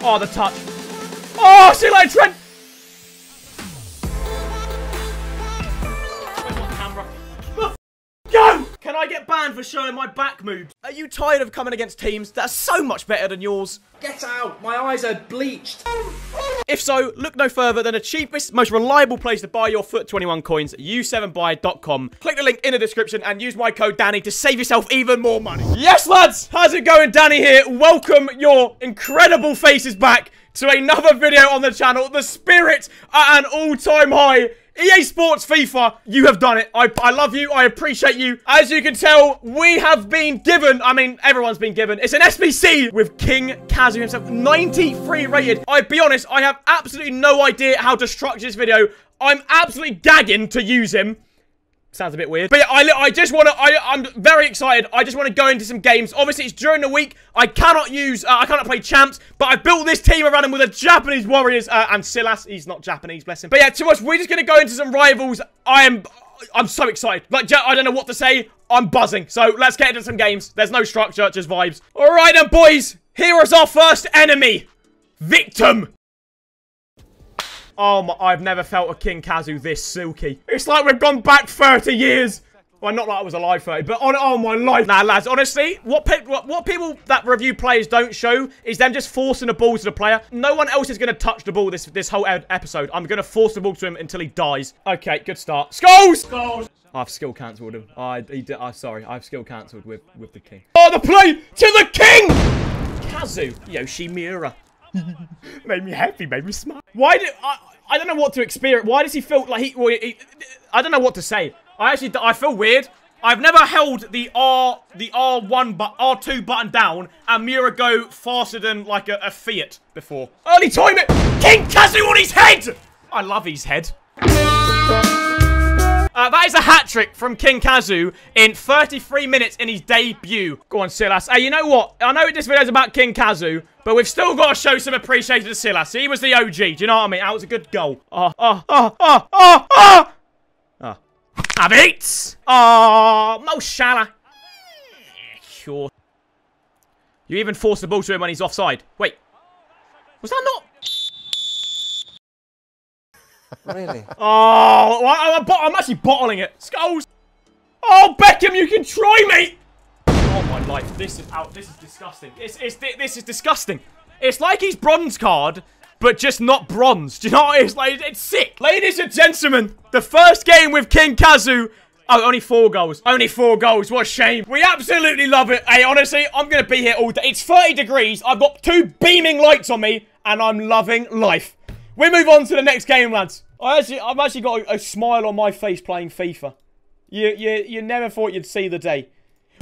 Oh, the touch. Oh, see you later, Trent. Banned for showing my back moves? Are you tired of coming against teams that are so much better than yours? Get out! My eyes are bleached. If so, look no further than the cheapest, most reliable place to buy your FUT 21 coins, u7buy.com. Click the link in the description and use my code Danny to save yourself even more money. Yes, lads! How's it going? Danny here. Welcome your incredible faces back to another video on the channel. The spirit at an all-time high. EA Sports FIFA, you have done it. I, I love you. I appreciate you. As you can tell, we have been given, I mean, everyone's been given. It's an SBC with King Kazu himself, 93 rated. I'll be honest, I have absolutely no idea how to structure this video. I'm absolutely gagging to use him. Sounds a bit weird. But yeah, I, I just want to, I'm very excited. I just want to go into some games. Obviously, it's during the week. I cannot use, uh, I cannot play champs, but I built this team around him with the Japanese Warriors uh, and Silas. He's not Japanese, bless him. But yeah, to us, we're just going to go into some rivals. I am, I'm so excited. Like, I don't know what to say. I'm buzzing. So let's get into some games. There's no structure, just vibes. All right then, boys. Here is our first enemy. Victim. Oh my, I've never felt a King Kazu this silky. It's like we've gone back 30 years. Well, not like I was alive 30, but on oh my life. Nah, lads, honestly, what, pe what, what people that review players don't show is them just forcing the ball to the player. No one else is going to touch the ball this this whole episode. I'm going to force the ball to him until he dies. Okay, good start. Skulls! Skulls! I've skill cancelled him. I, he did, I'm sorry, I've skill cancelled with, with the king. Oh, the play to the king! Kazuyoshi Miura. made me happy, made me smile. Why did I? I don't know what to experience. Why does he feel like he, well, he? I don't know what to say. I actually I feel weird. I've never held the R the R1 but R2 button down and Miura go faster than like a, a Fiat before. Early time it. King Kazu on his head. I love his head. Uh, that is a hat trick from King Kazu in 33 minutes in his debut. Go on, Silas. Hey, you know what? I know this video is about King Kazu, but we've still got to show some appreciation to Silas. He was the OG. Do you know what I mean? That was a good goal. Oh, oh, oh, oh, oh, oh! Oh. Oh, Mo Salah. Sure. You even forced the ball to him when he's offside. Wait. Was that not... Really? Oh, I, I'm actually bottling it. Skulls. Oh, Beckham, you can try me. Oh my life, this is out. This is disgusting. It's, it's this is disgusting. It's like he's bronze card, but just not bronze. Do you know what it's like? It's sick. Ladies and gentlemen, the first game with King Kazu. Oh, only four goals. Only four goals. What a shame. We absolutely love it. Hey, honestly, I'm going to be here all day. It's 30 degrees. I've got two beaming lights on me, and I'm loving life. We move on to the next game, lads. I actually, I've actually got a, a smile on my face playing FIFA. You, you, you never thought you'd see the day.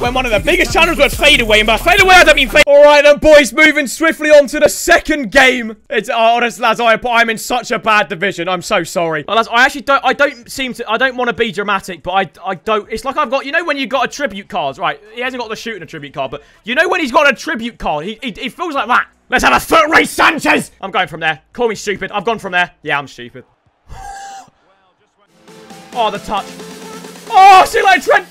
When one of the biggest channels would fade away, and by fade away I don't mean fade. All right then, boys, moving swiftly on to the second game. It's oh, honest, lads, I, I'm in such a bad division. I'm so sorry. Well, lads, I actually don't, I don't seem to, I don't want to be dramatic, but I, I don't. It's like I've got, you know, when you got a tribute card, right? He hasn't got the shooting a tribute card, but you know when he's got a tribute card, he, he, he feels like that. Let's have a foot race, Sanchez. I'm going from there. Call me stupid. I've gone from there. Yeah, I'm stupid. oh, the touch. Oh, see you later, Trent.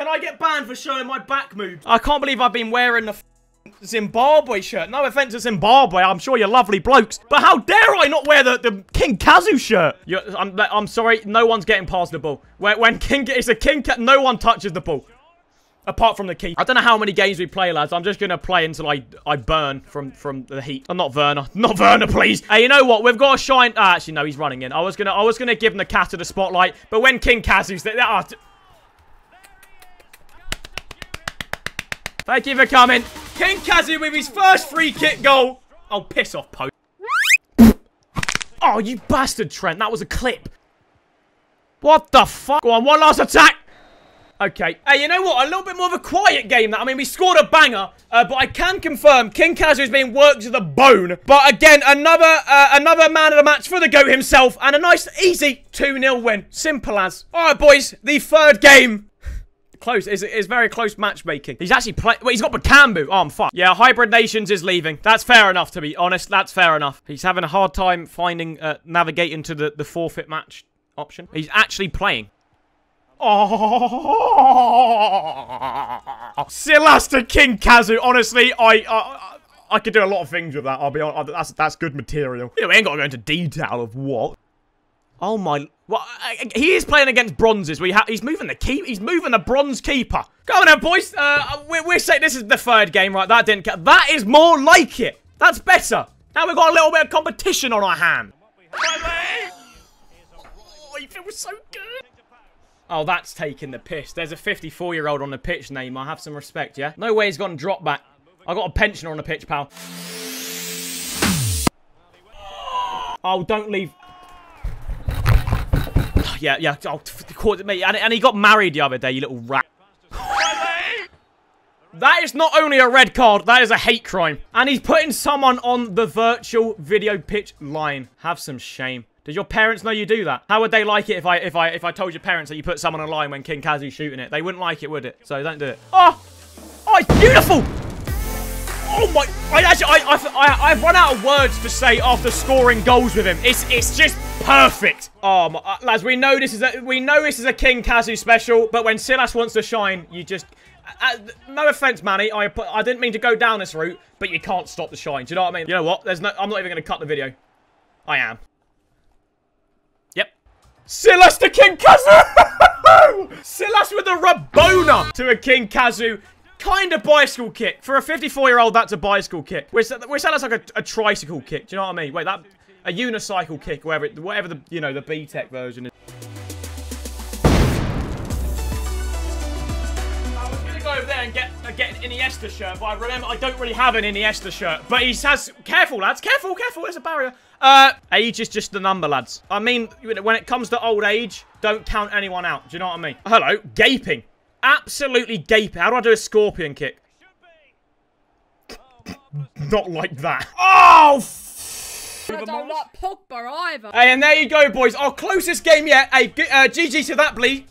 Can I get banned for showing my back moves? I can't believe I've been wearing the Zimbabwe shirt. No offense to Zimbabwe, I'm sure you're lovely blokes. But how dare I not wear the, the King Kazu shirt? You're, I'm, I'm sorry, no one's getting past the ball. When, when King, it's a King, no one touches the ball. Apart from the key. I don't know how many games we play, lads. I'm just going to play until I, I burn from, from the heat. I'm not Werner. Not Werner, please. Hey, you know what? We've got to shine... Ah, actually, no, he's running in. I was going to I was gonna give him the cat to the spotlight. But when King Kazu's there... Ah, Thank you for coming. King Kazu with his first free kick goal. Oh, piss off, Pope. oh, you bastard, Trent. That was a clip. What the fuck? Go on, one last attack. Okay. Hey, you know what? A little bit more of a quiet game. That I mean, we scored a banger, uh, but I can confirm King Kazu is being worked to the bone. But again, another uh, another man of the match for the GOAT himself, and a nice, easy 2-0 win. Simple as. All right, boys. The third game. Close. It's, it's very close matchmaking. He's actually play. Wait, he's got Bakambu. Oh, I'm fucked. Yeah, Hybrid Nations is leaving. That's fair enough, to be honest. That's fair enough. He's having a hard time finding, uh, navigating to the, the forfeit match option. He's actually playing. Oh, Silas to King Kazu. Honestly, I, I, I could do a lot of things with that. I'll be honest. That's that's good material. Know, we ain't got to go into detail of what. Oh my! Well, he is playing against bronzes. We he's moving the keep. He's moving the bronze keeper. Go on, boys. Uh, we're, we're saying this is the third game, right? That didn't. That is more like it. That's better. Now we've got a little bit of competition on our hand. Oh, he feels so good. Oh, that's taking the piss. There's a 54-year-old on the pitch, Neymar. Have some respect, yeah? No way he's gone drop back. I got a pensioner on the pitch, pal. Oh, don't leave. Yeah, yeah. Oh, me. And, and he got married the other day, you little rat. That is not only a red card, that is a hate crime. And he's putting someone on the virtual video pitch line. Have some shame. Did your parents know you do that? How would they like it if I if I if I told your parents that you put someone on line when King Kazu's shooting it? They wouldn't like it, would it? So don't do it. Oh! Oh, it's beautiful! Oh my! I actually, I, I, I, I've run out of words to say after scoring goals with him. It's, it's just perfect. Oh, my, uh, lads, we know this is a, we know this is a King Kazu special, but when Silas wants to shine, you just, uh, uh, no offense, Manny, I, I didn't mean to go down this route, but you can't stop the shine. Do you know what I mean? You know what? There's no, I'm not even going to cut the video. I am. Yep. Silas to King Kazu! Silas with a Rabona to a King Kazu kind of bicycle kick. For a 54-year-old, that's a bicycle kick. Which sounds like a, a, tricycle kick. Do you know what I mean? Wait, that... A unicycle kick, whatever, it, whatever the, you know, the B-Tech version is. I was going to go over there and get, uh, get an Iniesta shirt, but I remember I don't really have an Iniesta shirt. But he has... Careful, lads. Careful, careful. There's a barrier. Uh, age is just the number, lads. I mean, when it comes to old age, don't count anyone out. Do you know what I mean? Hello. Gaping. Absolutely gaping. How do I do a scorpion kick? Not like that. Oh, I don't like Pogba either. Hey, and there you go, boys. Our closest game yet. Hey, uh, GG to that, please.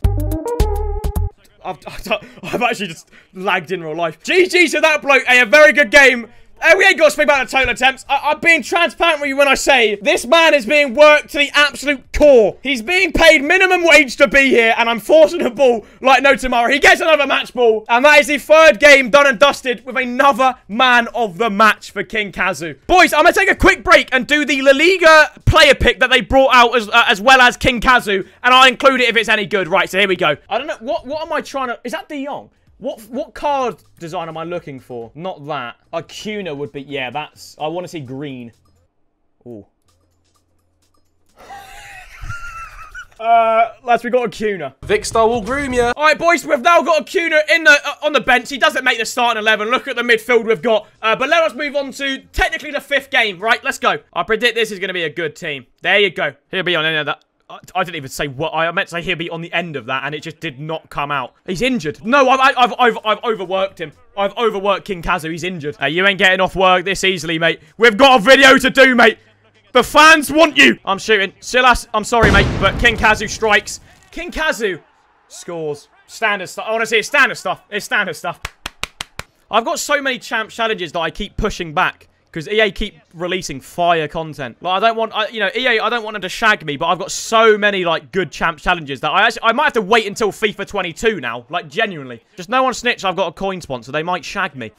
I've, I've actually just lagged in real life. GG to that bloke. Hey, a very good game. Hey, we ain't got to speak about the total attempts. I am being transparent with you when I say this man is being worked to the absolute core. He's being paid minimum wage to be here, and I'm forcing a ball like no tomorrow. He gets another match ball, and that is the third game done and dusted with another man of the match for King Kazu. Boys, I'm going to take a quick break and do the La Liga player pick that they brought out as, uh, as well as King Kazu, and I'll include it if it's any good. Right, so here we go. I don't know. What, what am I trying to... Is that De Jong? What what card design am I looking for? Not that. Acuna would be... Yeah, that's... I want to see green. Ooh. Uh, lads, we got Acuna. Vicstar will groom you. All right, boys, we've now got Acuna in the uh, on the bench. He doesn't make the starting 11. Look at the midfield we've got. Uh, but let us move on to technically the fifth game. Right, let's go. I predict this is going to be a good team. There you go. He'll be on any of that. I didn't even say what I meant to say he'll be on the end of that and it just did not come out. He's injured. No, I've, I've, I've, I've overworked him. I've overworked King Kazu. He's injured. Uh, you ain't getting off work this easily, mate. We've got a video to do, mate. The fans want you. I'm shooting. Silas, I'm sorry, mate, but King Kazu strikes. King Kazu scores. Standard stuff. Honestly, it's standard stuff. It's standard stuff. I've got so many champ challenges that I keep pushing back. Because EA keep releasing fire content. Like, I don't want, I, you know, EA, I don't want them to shag me, but I've got so many, like, good champ challenges that I actually, I might have to wait until FIFA 22 now. Like, genuinely. Just no one snitch I've got a coin sponsor. They might shag me.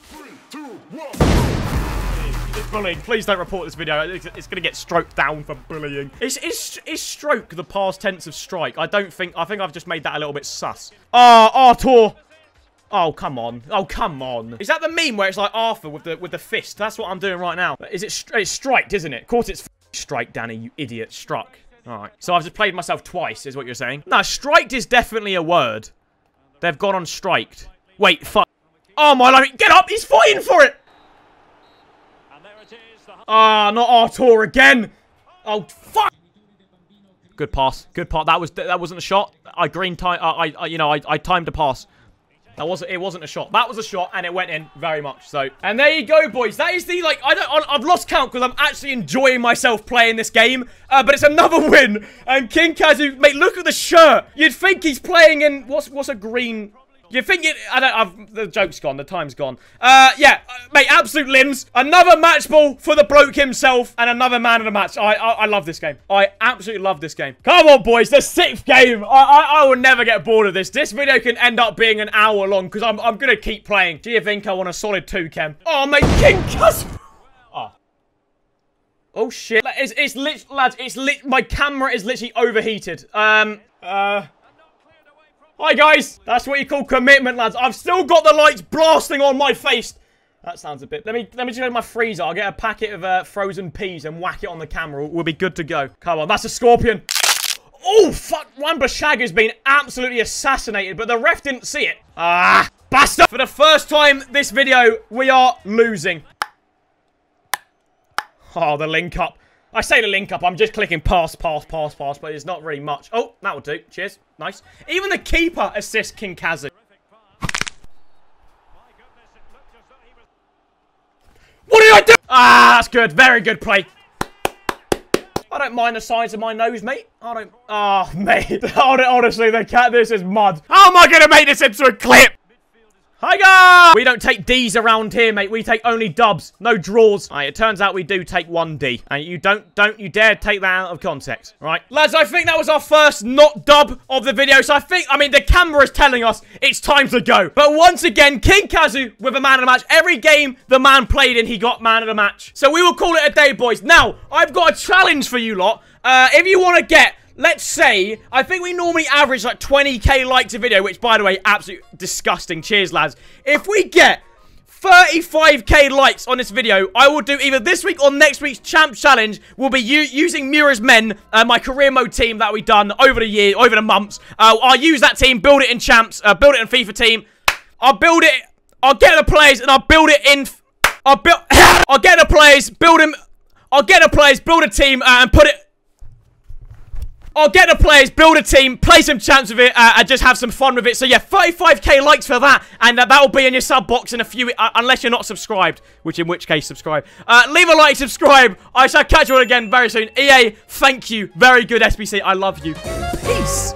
It's bullying. Please don't report this video. It's, it's going to get stroked down for bullying. Is, is, is stroke the past tense of strike? I don't think, I think I've just made that a little bit sus. Ah, uh, Artur. Oh, come on. Oh, come on. Is that the meme where it's like Arthur with the with the fist? That's what I'm doing right now. Is it it's striked, isn't it? Of course it's strike, Danny, you idiot. Struck. Alright. So I've just played myself twice, is what you're saying? No, striked is definitely a word. They've gone on striked. Wait, fuck. Oh, my life. Get up! He's fighting for it! Ah, oh, not Artur again! Oh, fuck! Good pass. Good pass. That was that wasn't a shot. I green time. I, I you know I I timed a pass. That wasn't, it wasn't a shot. That was a shot, and it went in very much. So, and there you go, boys. That is the, like, I don't, I've lost count because I'm actually enjoying myself playing this game. Uh, but it's another win. And King Kazu, mate, look at the shirt. You'd think he's playing in, what's, what's a green You think it? I don't. I've, the joke's gone. The time's gone. Uh, yeah, uh, mate. Absolute limbs. Another match ball for the bloke himself, and another man of the match. I, I, I love this game. I absolutely love this game. Come on, boys. The sixth game. I, I, I will never get bored of this. This video can end up being an hour long because I'm, I'm gonna keep playing. Giovinco on a solid two, Kem. Oh, mate, King Cus. Oh. Oh shit! It's, it's lit, lads. It's lit. My camera is literally overheated. Um. Uh. Hi guys! That's what you call commitment, lads. I've still got the lights blasting on my face. That sounds a bit... Let me let me just go to my freezer. I'll get a packet of uh, frozen peas and whack it on the camera. We'll be good to go. Come on, that's a scorpion. Oh, fuck. Wan-Bissaka has been absolutely assassinated, but the ref didn't see it. Ah, bastard. For the first time this video, we are losing. Oh, the link up. I say the link up, I'm just clicking pass, pass, pass, pass, but it's not really much. Oh, that will do. Cheers. Nice. Even the keeper assists King Kazu. What did I do? Ah, that's good. Very good play. I don't mind the size of my nose, mate. I don't... Oh, mate. Honestly, the cat, this is mud. How am I going to make this into a clip? Hi guys! We don't take D's around here, mate. We take only dubs. No draws. Right, it turns out we do take one D. And you don't, don't you dare take that out of context. Right? Lads, I think that was our first not dub of the video. So I think, I mean, the camera is telling us it's time to go. But once again, King Kazu with a man of the match. Every game the man played in, he got man of the match. So we will call it a day, boys. Now, I've got a challenge for you lot. Uh, if you want to get let's say, I think we normally average like 20k likes a video, which, by the way, absolutely disgusting. Cheers, lads. If we get 35k likes on this video, I will do either this week or next week's Champ Challenge. We'll be using Mura's Men, uh, my career mode team that we've done over the year, over the months. Uh, I'll use that team, build it in Champs, uh, build it in FIFA team. I'll build it, I'll get the players, and I'll build it in... I'll build... I'll get the players, build them... I'll get the players, build a team, uh, and put it... I'll get the players, build a team, play some Champs with it, uh, and just have some fun with it. So yeah, 35k likes for that, and uh, that will be in your sub box in a few, uh, unless you're not subscribed, which in which case, subscribe. Uh, leave a like, subscribe. I shall catch you all again very soon. EA, thank you. Very good, SBC. I love you. Peace.